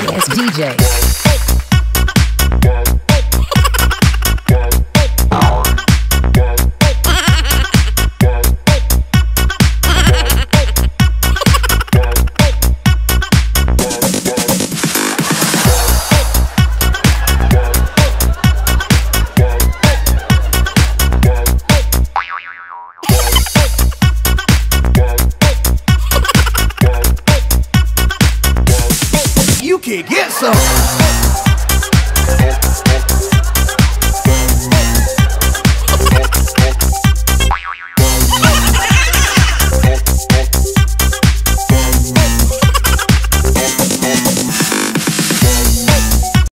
funkiest DJ. You can get some.